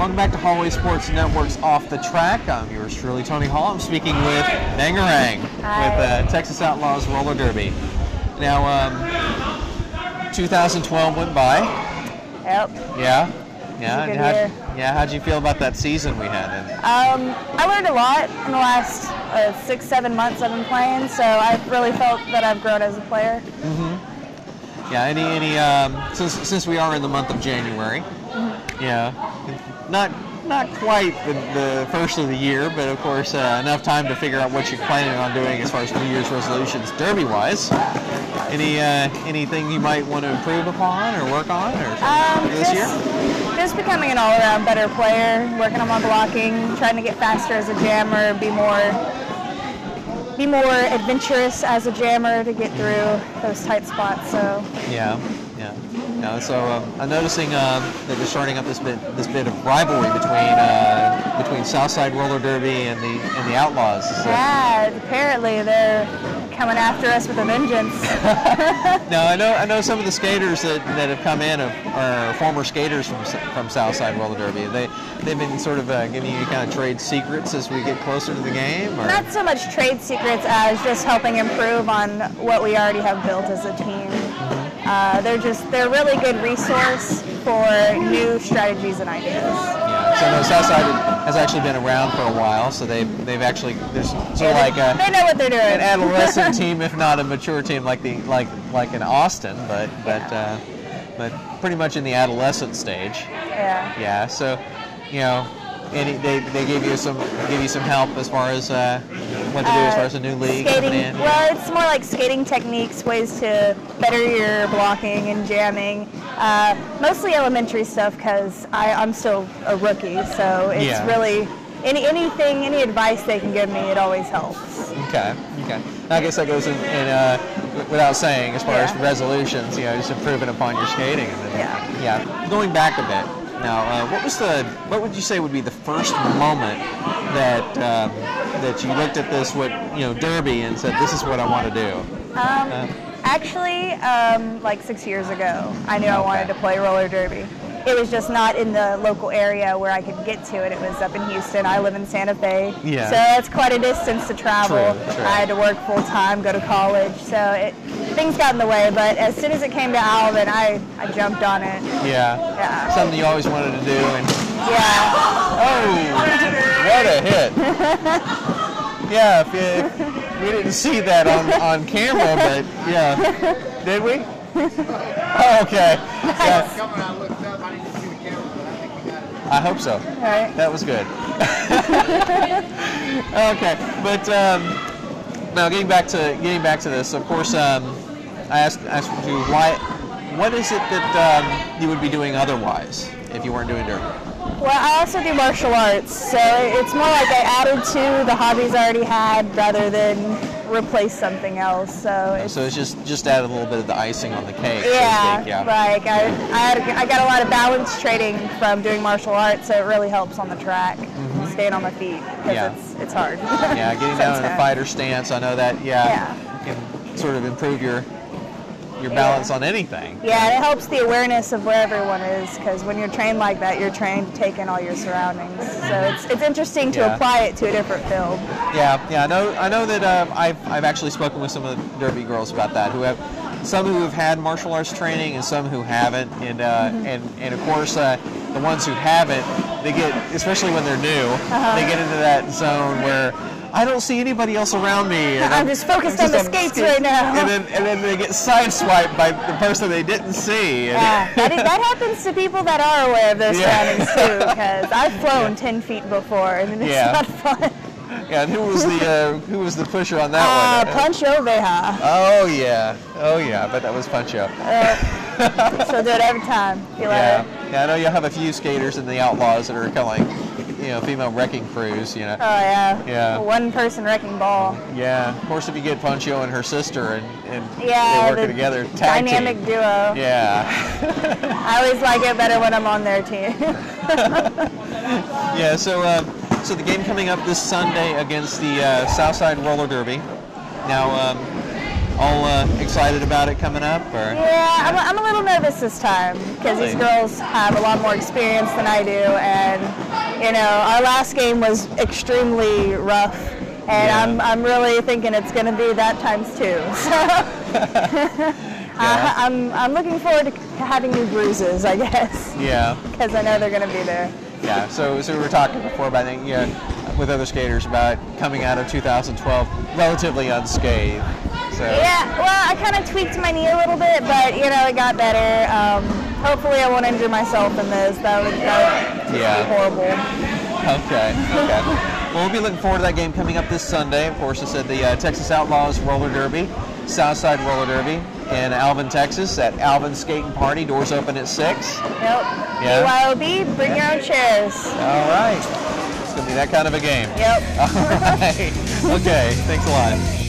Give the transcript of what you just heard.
Welcome back to Hallway Sports Network's Off the Track. I'm yours truly, Tony Hall. I'm speaking with Bangarang with uh, Texas Outlaws Roller Derby. Now, um, 2012 went by. Yep. Yeah, yeah. good how'd, year. yeah. How'd you feel about that season we had? And Um, I learned a lot in the last uh, six, seven months I've been playing, so I really felt that I've grown as a player. Mm-hmm. Yeah, any any um, since since we are in the month of January. Mm-hmm. Yeah, not not quite the, the first of the year, but of course uh, enough time to figure out what you're planning on doing as far as New Year's resolutions, derby wise. Any uh, anything you might want to improve upon or work on or Um, this just, year? just becoming an all-around better player, working on my blocking, trying to get faster as a jammer, be more be more adventurous as a jammer to get through those tight spots. So Yeah, Yeah, so um, I'm noticing um, that they're starting up this bit this bit of rivalry between uh, between Southside Roller Derby and the and the Outlaws. So- yeah, apparently they're coming after us with a vengeance. Now I know I know some of the skaters that, that have come in are, are former skaters from from Southside Roller Derby. They they've been sort of uh, giving you kind of trade secrets as we get closer to the game. Or? Not so much trade secrets as just helping improve on what we already have built as a team. Uh, they're just they're a really good resource for new strategies and ideas. Yeah. So no, Southside has actually been around for a while, so they they've actually there's sort of like a, they know what they're doing. an adolescent team, if not a mature team, like the like like in Austin, but but uh, but pretty much in the adolescent stage. yeah. Yeah. So you know, any they, they gave you some give you some help as far as uh, what to do as far as a new league Skating. coming in. Well, it's more like skating techniques, ways to better your blocking and jamming. Uh, mostly elementary stuff because I'm still a rookie, so it's Yeah. really any anything, any advice they can give me, it always helps. Okay. Okay. I guess that goes in, in uh, without saying as far as resolutions. You know, just improving upon your skating. Yeah. Yeah. Going back a bit. Now, uh, what was the what would you say would be the first moment that um, that you looked at this what you know derby and said this is what I want to do? Um, Uh, actually, um, like six years ago, I knew I wanted to play roller derby. It was just not in the local area where I could get to it. It was up in Houston. I live in Santa Fe. Yeah. So that's quite a distance to travel. True, true. I had to work full time, go to college. So it, things got in the way. But as soon as it came to Alvin, I, I jumped on it. Yeah. Yeah. Something you always wanted to do and Yeah. oh, what a hit! yeah. If, you, if we didn't see that on, on camera, but yeah, did we? Oh, okay. Yeah, I looked up. I didn't see the camera, but I think we got it. I hope so. All right. That was good. okay, but um, now getting back to getting back to this, of course, um, I asked asked you why. What is it that um, you would be doing otherwise if you weren't doing derby? Well, I also do martial arts, so it's more like I added to the hobbies I already had rather than replace something else. So it's So it's just just add a little bit of the icing on the cake. so yeah, speak, yeah. like I, I, I got a lot of balance training from doing martial arts, so it really helps on the track, staying on my feet because Mm-hmm. Yeah. it's it's hard. Yeah, getting down in a fighter stance. I know that. Yeah, Yeah. can sort of improve your your balance Yeah. on anything. Yeah, and it helps the awareness of where everyone is because when you're trained like that, you're trained to take in all your surroundings. So it's, it's interesting to Yeah. apply it to a different field. Yeah, yeah. I know. I know that um, I've I've actually spoken with some of the Derby girls about that. Who have some who have had martial arts training and some who haven't. And uh, and and of course, uh, the ones who haven't, they get especially when they're new, they get into that zone where. I don't see anybody else around me. and I'm just focused on the skates right now. And then, and then they get sideswiped by the person they didn't see. Yeah, that, is, that happens to people that are aware of their Yeah. surroundings too. Because I've flown 10 feet before, and it's Yeah. not fun. Yeah, and who was the uh, who was the pusher on that Uh, one? Pancho Veja. Oh yeah, oh yeah, but that was Puncho. She'll do it every time. Yeah, yeah. I know you'll have a few skaters in the Outlaws that are kind of like, you know, female wrecking crews. You know. Oh yeah. Yeah. One person wrecking ball. Yeah. Of course, if you get Puncho and her sister and, and Yeah. they work the together, tag Dynamic team. duo. Yeah. I always like it better when I'm on their team. yeah. So, uh, so the game coming up this Sunday against the uh, Southside Roller Derby. Now, um, all uh, excited about it coming up, or Yeah, I'm, I'm a little nervous this time because these girls have a lot more experience than I do, and you know, our last game was extremely rough, and Yeah. I'm, I'm really thinking it's going to be that times two. So Yeah. I'm, I'm looking forward to having new bruises, I guess, yeah, because I know they're going to be there. yeah. So, so we were talking before about I think, yeah, with other skaters about coming out of 2012 relatively unscathed. So Yeah, well, I kind of tweaked my knee a little bit, but you know, it got better. Um, hopefully, I won't injure myself in this. That would, that would Yeah. horrible. Okay, okay. well, we'll be looking forward to that game coming up this Sunday. Of course, it's at the uh, Texas Outlaws Roller Derby, Southside Roller Derby in Alvin, Texas at Alvin Skating Party. Doors open at 6. Yep. Yeah. BYOB, bring your own chairs. All right. It's going to be that kind of a game. Yep. All right. Okay, thanks a lot.